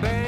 when